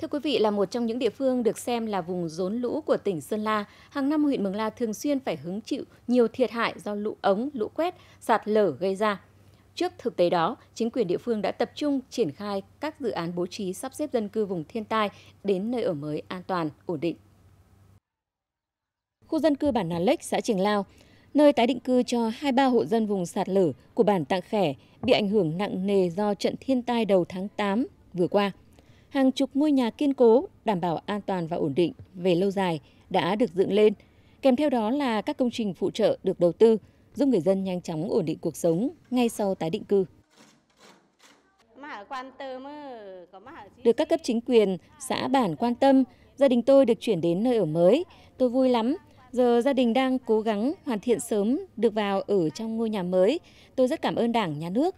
Thưa quý vị, là một trong những địa phương được xem là vùng rốn lũ của tỉnh Sơn La, hàng năm huyện Mường La thường xuyên phải hứng chịu nhiều thiệt hại do lũ ống, lũ quét, sạt lở gây ra. Trước thực tế đó, chính quyền địa phương đã tập trung triển khai các dự án bố trí sắp xếp dân cư vùng thiên tai đến nơi ở mới an toàn, ổn định. Khu dân cư bản Nà Lếch, xã Trường Lao, nơi tái định cư cho 23 hộ dân vùng sạt lở của bản Tạng Khẻ bị ảnh hưởng nặng nề do trận thiên tai đầu tháng 8 vừa qua hàng chục ngôi nhà kiên cố, đảm bảo an toàn và ổn định về lâu dài đã được dựng lên. Kèm theo đó là các công trình phụ trợ được đầu tư, giúp người dân nhanh chóng ổn định cuộc sống ngay sau tái định cư. Được các cấp chính quyền, xã bản quan tâm, gia đình tôi được chuyển đến nơi ở mới. Tôi vui lắm. Giờ gia đình đang cố gắng hoàn thiện sớm được vào ở trong ngôi nhà mới. Tôi rất cảm ơn Đảng, Nhà nước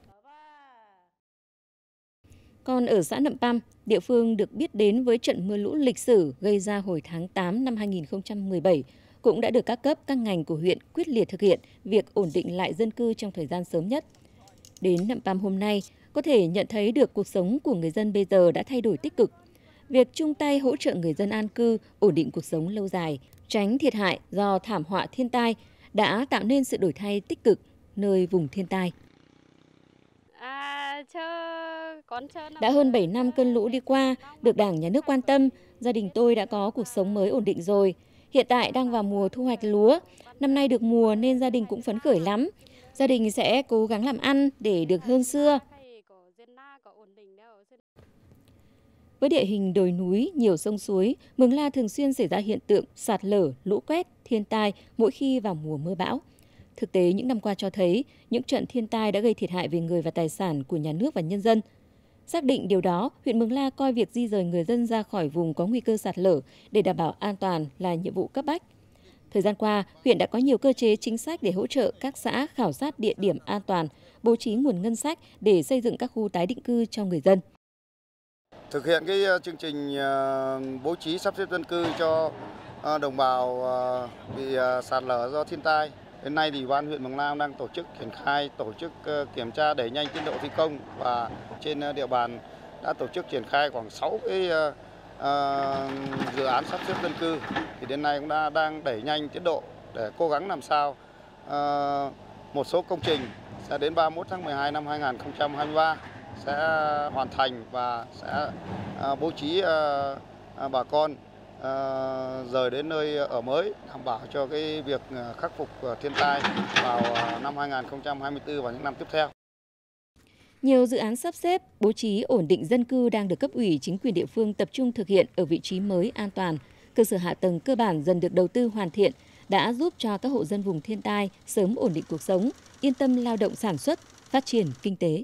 còn ở xã Nậm Păm, địa phương được biết đến với trận mưa lũ lịch sử gây ra hồi tháng 8 năm 2017, cũng đã được các cấp các ngành của huyện quyết liệt thực hiện việc ổn định lại dân cư trong thời gian sớm nhất. Đến Nậm Păm hôm nay, có thể nhận thấy được cuộc sống của người dân bây giờ đã thay đổi tích cực. Việc chung tay hỗ trợ người dân an cư, ổn định cuộc sống lâu dài, tránh thiệt hại do thảm họa thiên tai đã tạo nên sự đổi thay tích cực nơi vùng thiên tai. À chơi. Đã hơn 7 năm cơn lũ đi qua, được Đảng, Nhà nước quan tâm, gia đình tôi đã có cuộc sống mới ổn định rồi. Hiện tại đang vào mùa thu hoạch lúa, năm nay được mùa nên gia đình cũng phấn khởi lắm. Gia đình sẽ cố gắng làm ăn để được hơn xưa. Với địa hình đồi núi, nhiều sông suối, Mường La thường xuyên xảy ra hiện tượng sạt lở, lũ quét, thiên tai mỗi khi vào mùa mưa bão. Thực tế những năm qua cho thấy những trận thiên tai đã gây thiệt hại về người và tài sản của nhà nước và nhân dân. Xác định điều đó, huyện Mường La coi việc di rời người dân ra khỏi vùng có nguy cơ sạt lở để đảm bảo an toàn là nhiệm vụ cấp bách. Thời gian qua, huyện đã có nhiều cơ chế chính sách để hỗ trợ các xã khảo sát địa điểm an toàn, bố trí nguồn ngân sách để xây dựng các khu tái định cư cho người dân. Thực hiện cái ờ, chương trình ờ, bố trí sắp xếp dân cư cho ờ, đồng bào bị sạt lở do thiên tai Đến nay thì ban huyện Mường Lao đang tổ chức triển khai tổ chức ờ, kiểm tra đẩy nhanh tiến độ thi công và trên ờ, địa bàn đã tổ chức triển khai khoảng 6 cái uh, dự án sắp xếp dân cư. Thì đến nay cũng đã đang đẩy nhanh tiến độ để cố gắng làm sao uh, một số công trình sẽ đến 31 tháng 12 năm 2023 sẽ hoàn thành và sẽ uh, bố trí uh, bà con À, rời đến nơi ở mới đảm bảo cho cái việc à, khắc phục à, thiên tai vào năm 2024 và những năm tiếp theo. Nhiều dự án sắp xếp, bố trí ổn định dân cư đang được cấp ủy chính quyền địa phương tập trung thực hiện ở vị trí mới an toàn. Cơ sở hạ tầng cơ bản dần được đầu tư hoàn thiện, đã giúp cho các hộ dân vùng thiên tai sớm ổn định cuộc sống, yên tâm lao động sản xuất, phát triển kinh tế.